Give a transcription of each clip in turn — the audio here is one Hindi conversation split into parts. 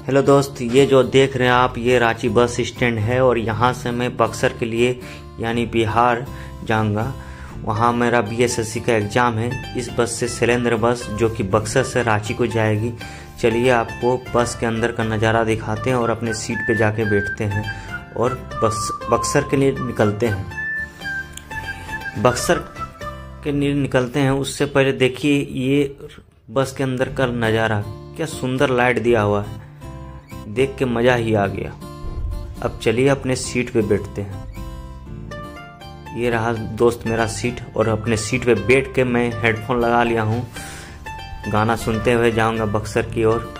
हेलो दोस्त, ये जो देख रहे हैं आप, ये रांची बस स्टैंड है और यहाँ से मैं बक्सर के लिए, यानी बिहार जाऊँगा। वहाँ मेरा बीएसएससी का एग्ज़ाम है। इस बस से शैलेंद्र बस, जो कि बक्सर से रांची को जाएगी। चलिए आपको बस के अंदर का नज़ारा दिखाते हैं और अपने सीट पे जाके बैठते हैं और बस, बक्सर के लिए निकलते हैं। बक्सर के लिए निकलते हैं, उससे पहले देखिए ये बस के अंदर का नज़ारा। क्या सुंदर लाइट दिया हुआ है। देख के मज़ा ही आ गया। अब चलिए अपने सीट पे बैठते हैं। ये रहा दोस्त मेरा सीट और अपने सीट पे बैठ के मैं हेडफोन लगा लिया हूँ। गाना सुनते हुए जाऊँगा बक्सर की ओर।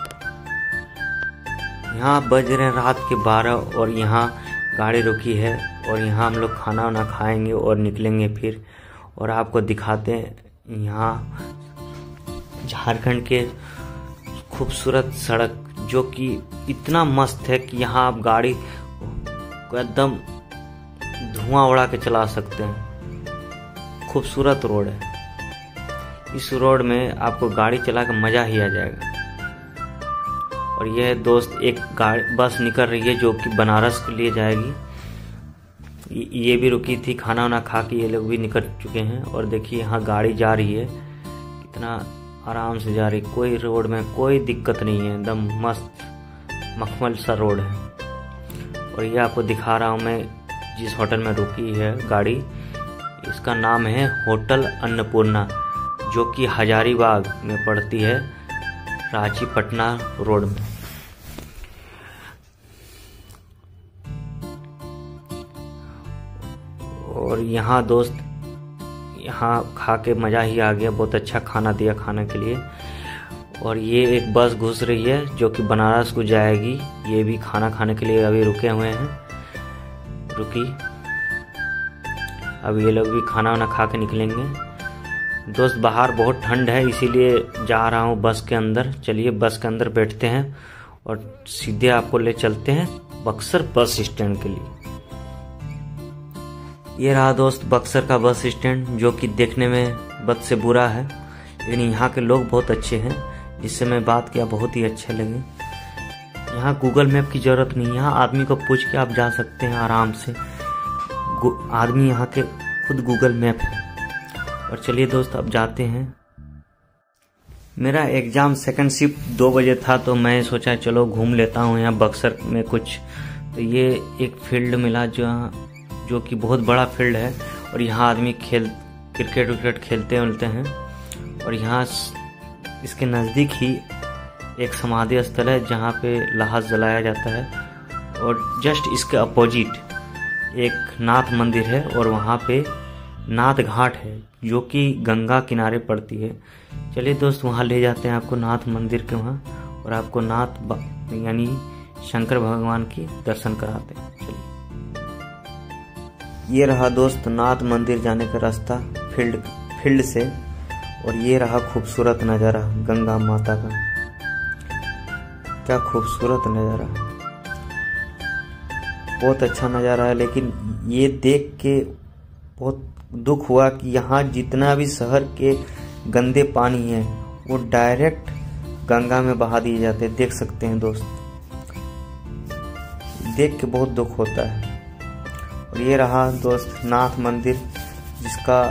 यहाँ बज रहे हैं रात के बारह और यहाँ गाड़ी रुकी है और यहाँ हम लोग खाना वाना खाएँगे और निकलेंगे फिर और आपको दिखाते हैं यहाँ झारखंड के खूबसूरत सड़क जो कि इतना मस्त है कि यहाँ आप गाड़ी को एकदम धुआँ उड़ा के चला सकते हैं। खूबसूरत रोड है। इस रोड में आपको गाड़ी चला कर मज़ा ही आ जाएगा। और यह दोस्त एक गाड़ी बस निकल रही है जो कि बनारस के लिए जाएगी। ये भी रुकी थी, खाना वाना खा के ये लोग भी निकल चुके हैं। और देखिए, यहाँ गाड़ी जा रही है। कितना आराम से जा रही, कोई रोड में कोई दिक्कत नहीं है, एकदम मस्त, मखमल सा रोड है। और ये आपको दिखा रहा हूँ मैं जिस होटल में रुकी है गाड़ी, इसका नाम है होटल अन्नपूर्णा, जो कि हजारीबाग में पड़ती है, रांची पटना रोड में। और यहाँ दोस्त यहाँ खा के मज़ा ही आ गया, बहुत अच्छा खाना दिया खाने के लिए। और ये एक बस घुस रही है, जो कि बनारस को जाएगी। ये भी खाना खाने के लिए अभी रुके हुए हैं। रुकी। अब ये लोग भी खाना वाना खा के निकलेंगे। दोस्त, बाहर बहुत ठंड है, इसीलिए जा रहा हूँ बस के अंदर। चलिए बस के अंदर बैठते हैं और सीधे आपको ले चलते हैं बक्सर बस स्टैंड के लिए। ये रहा दोस्त बक्सर का बस स्टैंड, जो कि देखने में बद से बुरा है, लेकिन यहाँ के लोग बहुत अच्छे हैं, जिससे मैं बात किया बहुत ही अच्छे लगे। यहाँ गूगल मैप की ज़रूरत नहीं, यहाँ आदमी को पूछ के आप जा सकते हैं आराम से। आदमी यहाँ के खुद गूगल मैप है। और चलिए दोस्त, अब जाते हैं। मेरा एग्ज़ाम सेकंड शिफ्ट दो बजे था तो मैं सोचा चलो घूम लेता हूँ यहाँ बक्सर में कुछ। तो ये एक फ़ील्ड मिला जो जो कि बहुत बड़ा फ़ील्ड है और यहाँ आदमी खेल, क्रिकेट विकेट खेलते मिलते हैं। और यहाँ इसके नज़दीक ही एक समाधि स्थल है जहाँ पे लाहस जलाया जाता है। और जस्ट इसके अपोजिट एक नाथ मंदिर है और वहाँ पे नाथ घाट है जो कि गंगा किनारे पड़ती है। चलिए दोस्त, वहाँ ले जाते हैं आपको नाथ मंदिर के वहाँ और आपको नाथ यानी शंकर भगवान की दर्शन कराते हैं। ये रहा दोस्त नाथ मंदिर जाने का रास्ता फ़ील्ड फ़ील्ड से, और ये रहा खूबसूरत नज़ारा गंगा माता का। क्या खूबसूरत नज़ारा। बहुत अच्छा नज़ारा है, लेकिन ये देख के बहुत दुख हुआ कि यहाँ जितना भी शहर के गंदे पानी है, वो डायरेक्ट गंगा में बहा दिए जाते देख सकते हैं दोस्त। देख के बहुत दुख होता है। और ये रहा दोस्त नाथ मंदिर, जिसका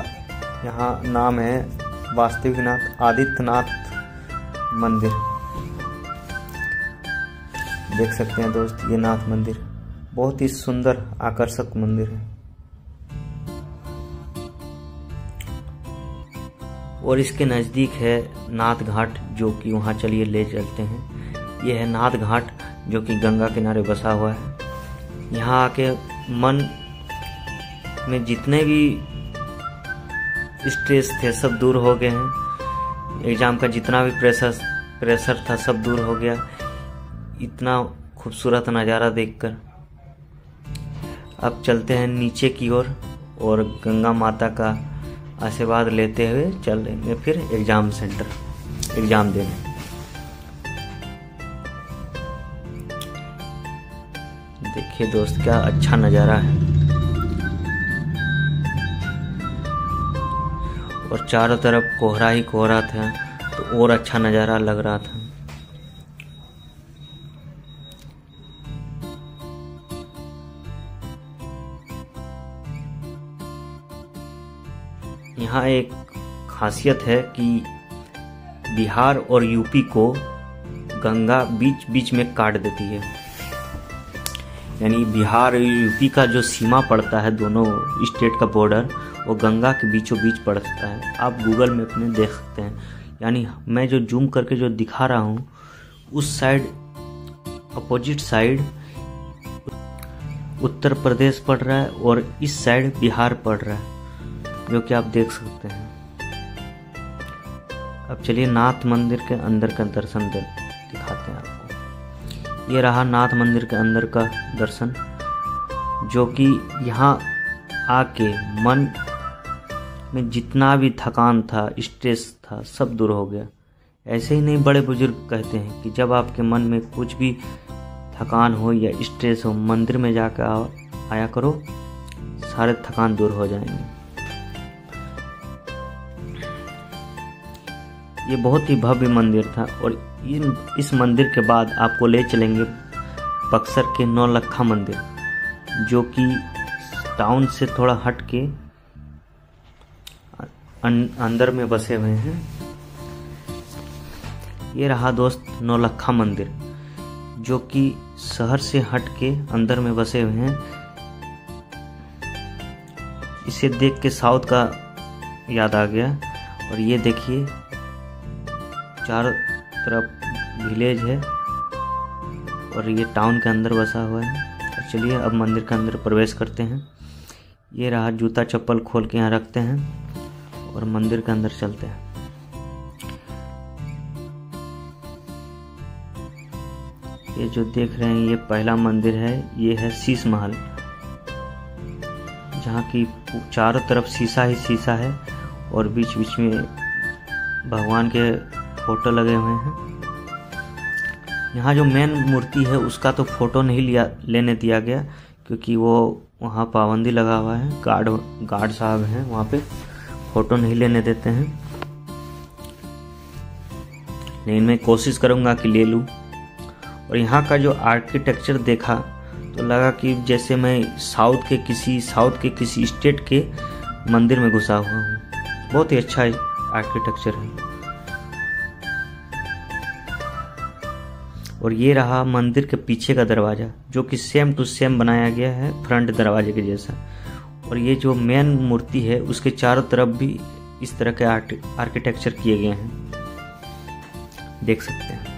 यहाँ नाम है वास्तविक नाथ आदित्यनाथ मंदिर। देख सकते हैं दोस्त, ये नाथ मंदिर बहुत ही सुंदर, आकर्षक मंदिर है। और इसके नज़दीक है नाथ घाट, जो कि वहाँ चलिए ले चलते हैं। ये है नाथ घाट, जो कि गंगा किनारे बसा हुआ है। यहाँ आके मन में जितने भी स्ट्रेस थे सब दूर हो गए हैं। एग्ज़ाम का जितना भी प्रेशर प्रेशर था सब दूर हो गया। इतना खूबसूरत नज़ारा देखकर। अब चलते हैं नीचे की ओर और, गंगा माता का आशीर्वाद लेते हुए चल लेंगे फिर एग्ज़ाम सेंटर एग्ज़ाम देने। देखिए दोस्त क्या अच्छा नज़ारा है। और चारों तरफ़ कोहरा ही कोहरा था तो और अच्छा नज़ारा लग रहा था। यहाँ एक खासियत है कि बिहार और यूपी को गंगा बीच बीच में काट देती है। यानी बिहार यूपी का जो सीमा पड़ता है दोनों स्टेट का बॉर्डर वो गंगा के बीचों बीच पड़ता है। आप गूगल मैप में देख सकते हैं। यानी मैं जो जूम करके जो दिखा रहा हूँ, उस side, opposite side, Uttar Pradesh पड़ रहा है और इस साइड बिहार पड़ रहा है, जो कि आप देख सकते हैं। अब चलिए नाथ मंदिर के अंदर का दर्शन दिखाते हैं आपको। ये रहा नाथ मंदिर के अंदर का दर्शन, जो कि यहाँ आके मन में जितना भी थकान था स्ट्रेस था, सब दूर हो गया। ऐसे ही नहीं, बड़े बुज़ुर्ग कहते हैं कि जब आपके मन में कुछ भी थकान हो या स्ट्रेस हो, मंदिर में जाकर आया करो, सारे थकान दूर हो जाएँगे। ये बहुत ही भव्य मंदिर था और इन, इस मंदिर के बाद आपको ले चलेंगे बक्सर के नौलखा मंदिर, जो कि टाउन से थोड़ा हट के अंदर में बसे हुए हैं। ये रहा दोस्त नौलखा मंदिर, जो कि शहर से हट के अंदर में बसे हुए हैं। इसे देख के साउथ का याद आ गया। और ये देखिए, चारों तरफ़ विलेज है और ये टाउन के अंदर बसा हुआ है। और चलिए अब मंदिर के अंदर प्रवेश करते हैं। ये रहा जूता चप्पल खोल के यहाँ रखते हैं। और मंदिर के अंदर चलते हैं। ये जो देख रहे हैं, ये पहला मंदिर है, ये है शीश महल। जहाँ की चारों तरफ़ शीशा ही शीशा है और बीच बीच में भगवान के फ़ोटो लगे हुए हैं। यहाँ जो मेन मूर्ति है, उसका तो फ़ोटो नहीं लिया, लेने दिया गया, क्योंकि वो वहाँ पाबंदी लगा हुआ है। गार्ड गार्ड साहब हैं वहाँ पे। फ़ोटो नहीं लेने देते हैं। लेकिन मैं कोशिश करूँगा कि ले लूँ। और यहाँ का जो आर्किटेक्चर देखा तो लगा कि जैसे मैं साउथ के किसी साउथ के किसी स्टेट के मंदिर में घुसा हुआ हूँ। बहुत ही अच्छा आर्किटेक्चर है। और ये रहा मंदिर के पीछे का दरवाज़ा, जो कि सेम टू सेम बनाया गया है फ्रंट दरवाजे के जैसा। और ये जो मेन मूर्ति है, उसके चारों तरफ़ भी इस तरह के आर्किटेक्चर किए गए हैं। देख सकते हैं।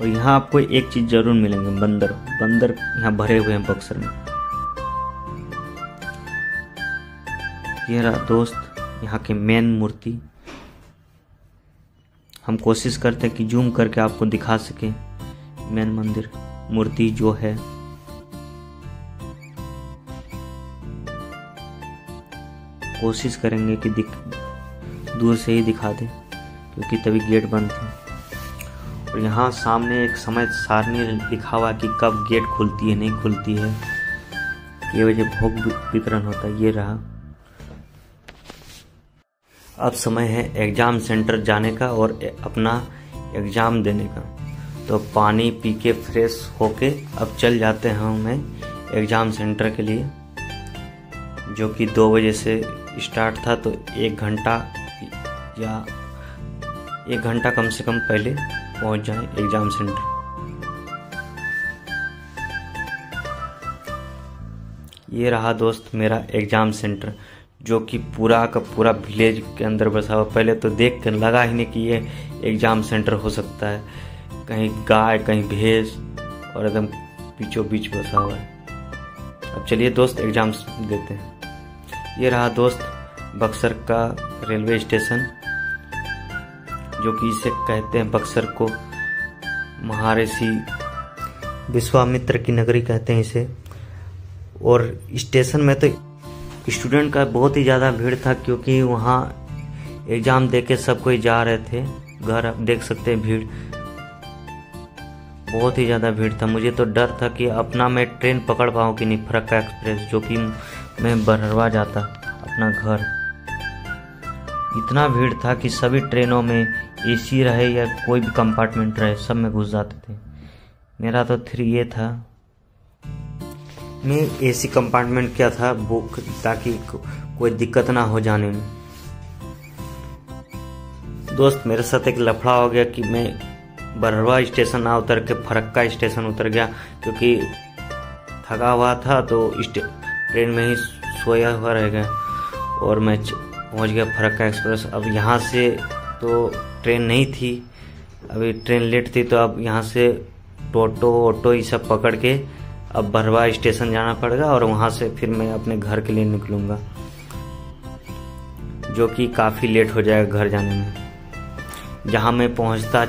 और यहाँ आपको एक चीज़ ज़रूर मिलेंगे, बंदर। बंदर यहाँ भरे हुए हैं बक्सर में। ये रहा दोस्त, यहाँ की मेन मूर्ति। हम कोशिश करते हैं कि जूम करके आपको दिखा सके। मेन मंदिर, मूर्ति जो है। कोशिश करेंगे कि दिख, दूर से ही दिखा दें, क्योंकि तभी गेट बंद थे। और यहाँ सामने एक समय सारणी लिखा हुआ कि कब गेट खुलती है, नहीं खुलती है। ये वजह भोग वितरण होता है, ये रहा। अब समय है एग्ज़ाम सेंटर जाने का और अपना एग्ज़ाम देने का। तो पानी पी के फ्रेश होके अब चल जाते हैं हमें एग्ज़ाम सेंटर के लिए, जो कि दो बजे से स्टार्ट था तो एक घंटा या एक घंटा कम से कम पहले पहुँच जाए एग्ज़ाम सेंटर। ये रहा दोस्त मेरा एग्ज़ाम सेंटर, जो कि पूरा का पूरा विलेज के अंदर बसा हुआ। पहले तो देख कर लगा ही नहीं कि ये एग्ज़ाम सेंटर हो सकता है। कहीं गाय, कहीं भैंस और एकदम बीचों बीच बसा हुआ है। अब चलिए दोस्त एग्ज़ाम देते हैं। ये रहा दोस्त बक्सर का रेलवे स्टेशन, जो कि इसे कहते हैं बक्सर को महाऋषि विश्वामित्र की नगरी कहते हैं इसे। और स्टेशन में तो स्टूडेंट का बहुत ही ज़्यादा भीड़ था, क्योंकि वहाँ एग्ज़ाम दे के सब कोई जा रहे थे। घर आप देख सकते हैं भीड़। बहुत ही ज़्यादा भीड़ था। मुझे तो डर था कि अपना मैं ट्रेन पकड़ पाऊँ कि नहीं, फरक्का एक्सप्रेस, जो कि मैं बरहरवा जाता अपना घर। इतना भीड़ था कि सभी ट्रेनों में एसी रहे या कोई भी कंपार्टमेंट रहे, सब में घुस जाते थे। मेरा तो थ्री ये था। में एसी कंपार्टमेंट क्या था, बुक, ताकि कोई दिक्कत ना हो जाने में। दोस्त, मेरे साथ एक लफड़ा हो गया कि मैं बरवा स्टेशन ना उतर के, फरक्का स्टेशन उतर गया, क्योंकि थका हुआ था तो ट्रेन में ही सोया हुआ रह गया और मैं पहुँच गया फरक्का एक्सप्रेस। अब यहाँ से तो ट्रेन नहीं थी। अभी ट्रेन लेट थी तो अब यहाँ से टोटो ऑटो ये सब पकड़ के अब भरवा स्टेशन जाना पड़ेगा और वहाँ से फिर मैं अपने घर के लिए निकलूँगा, जो कि काफ़ी लेट हो जाएगा घर जाने में। जहाँ मैं पहुँचता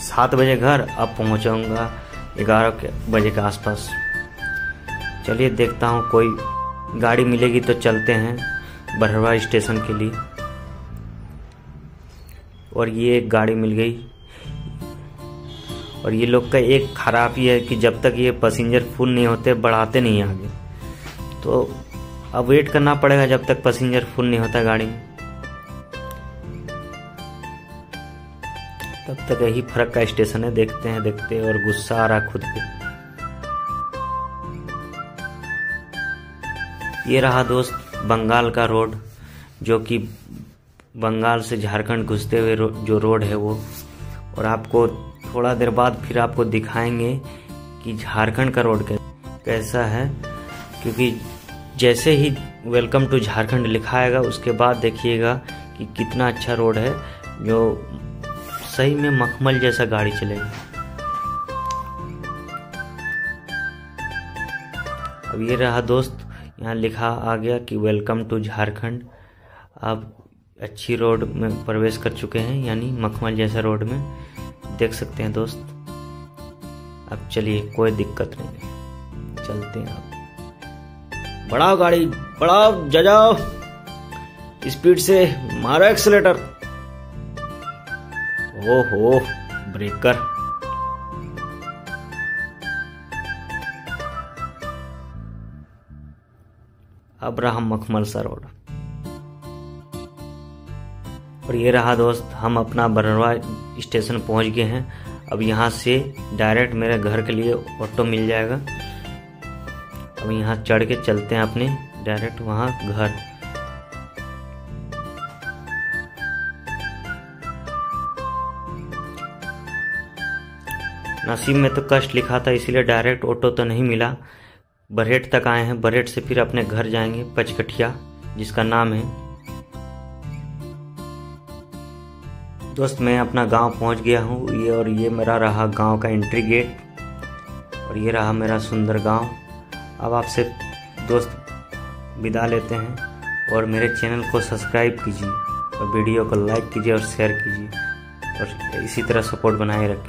सात बजे घर, अब पहुँचाऊँगा ग्यारह बजे के आसपास। चलिए देखता हूँ, कोई गाड़ी मिलेगी तो चलते हैं बरहवा स्टेशन के लिए। और ये एक गाड़ी मिल गई। और ये लोग का एक ख़राब खराबी है कि जब तक ये पैसेंजर फुल नहीं होते, बढ़ाते नहीं आगे। तो अब वेट करना पड़ेगा जब तक पैसेंजर फुल नहीं होता गाड़ी। तब तक यही फ़र्क का स्टेशन है, देखते हैं देखते हैं, और गुस्सा आ रहा खुद पे। ये रहा दोस्त बंगाल का रोड जो कि बंगाल से झारखंड घुसते हुए रो, जो रोड है वो। और आपको थोड़ा देर बाद फिर आपको दिखाएँगे कि झारखंड का रोड कैसा है। क्योंकि जैसे ही वेलकम टू झारखंड लिखा आएगा उसके बाद देखिएगा कि कितना अच्छा रोड है जो सही में मखमल जैसा गाड़ी चलेगी। अब ये रहा दोस्त यहाँ लिखा आ गया कि वेलकम टू झारखंड। आप अच्छी रोड में प्रवेश कर चुके हैं, यानी मखमल जैसा रोड में। देख सकते हैं दोस्त। अब चलिए, कोई दिक्कत नहीं। चलते हैं अब बढ़ाओ गाड़ी, बढ़ाओ जा जाओ स्पीड से मारो एक्सलेटर ओहो ब्रेकर अब रहा मखमल सा रोड और ये रहा दोस्त, हम अपना बरनवा स्टेशन पहुँच गए हैं। अब यहाँ से डायरेक्ट मेरे घर के लिए ऑटो मिल जाएगा। अब यहाँ चढ़ के चलते हैं अपने, डायरेक्ट वहाँ घर। नसीब में तो कष्ट लिखा था, इसलिए डायरेक्ट ऑटो तो नहीं मिला। बरहेट तक आए हैं। बरहेट से फिर अपने घर जाएँगे पचकठिया, जिसका नाम है। दोस्त, मैं अपना गाँव पहुँच गया हूँ। ये और ये मेरा रहा गाँव का एंट्री गेट और ये रहा मेरा सुंदर गाँव। अब आपसे दोस्त विदा लेते हैं और मेरे चैनल को सब्सक्राइब कीजिए और वीडियो को लाइक कीजिए और शेयर कीजिए और इसी तरह सपोर्ट बनाए रखें